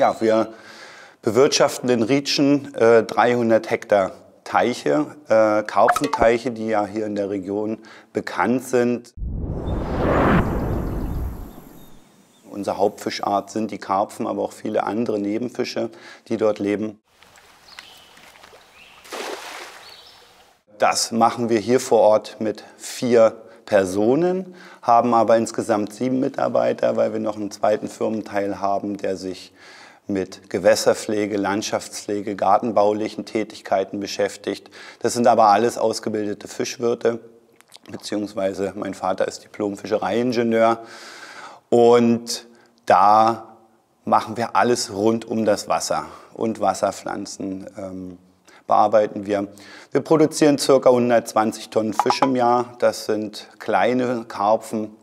Ja, wir bewirtschaften in Rietschen äh, 300 Hektar Teiche, äh, Karpfenteiche, die ja hier in der Region bekannt sind. Unsere Hauptfischart sind die Karpfen, aber auch viele andere Nebenfische, die dort leben. Das machen wir hier vor Ort mit vier Personen, haben aber insgesamt sieben Mitarbeiter, weil wir noch einen zweiten Firmenteil haben, der sich mit Gewässerpflege, Landschaftspflege, gartenbaulichen Tätigkeiten beschäftigt. Das sind aber alles ausgebildete Fischwirte, beziehungsweise mein Vater ist Diplom-Fischereiingenieur. Und da machen wir alles rund um das Wasser und Wasserpflanzen. Ähm, bearbeiten wir. Wir produzieren ca. 120 Tonnen Fisch im Jahr. Das sind kleine Karpfen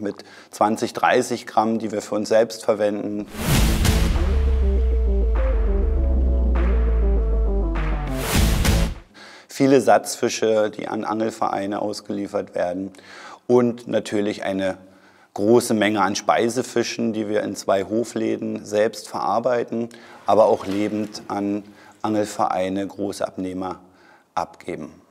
mit 20, 30 Gramm, die wir für uns selbst verwenden. Viele Satzfische, die an Angelvereine ausgeliefert werden und natürlich eine große Menge an Speisefischen, die wir in zwei Hofläden selbst verarbeiten, aber auch lebend an Angelvereine, Großabnehmer abgeben.